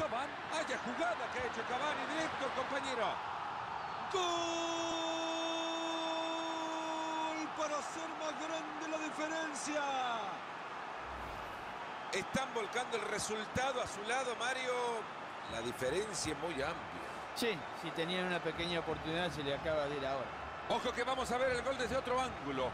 Cavani. Haya jugada que ha hecho Cavani. Directo, compañero. ¡Gol! Para hacer más grande la diferencia. Están volcando el resultado a su lado, Mario. La diferencia es muy amplia. Sí, si tenían una pequeña oportunidad se le acaba de ir ahora. Ojo que vamos a ver el gol desde otro ángulo.